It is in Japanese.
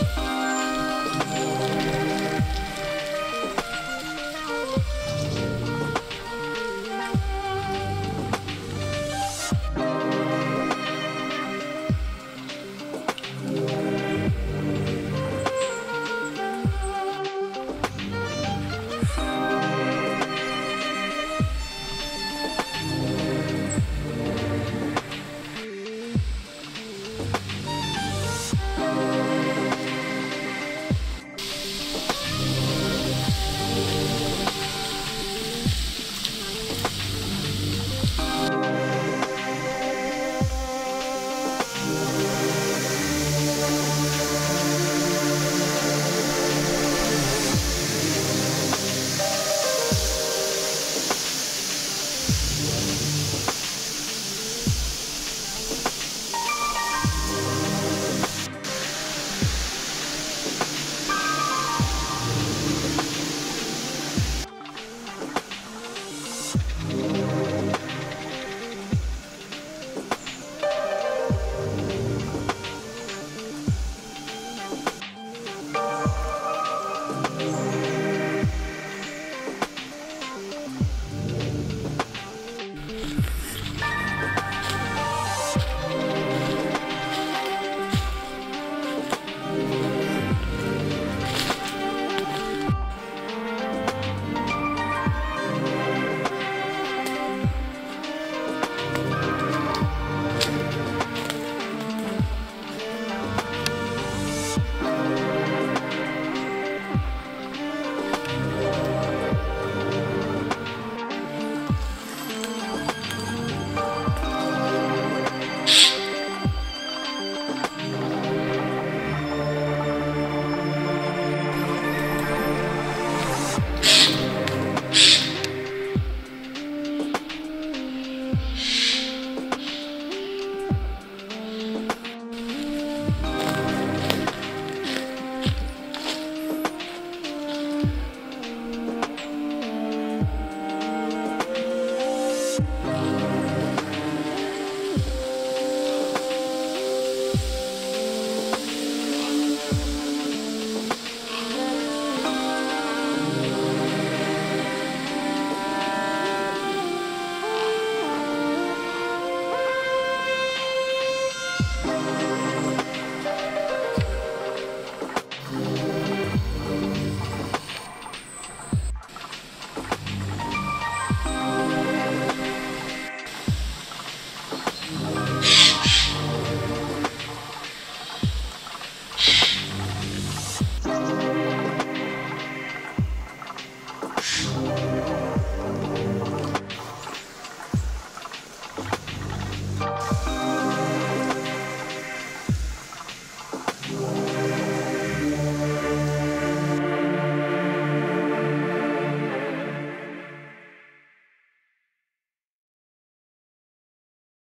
you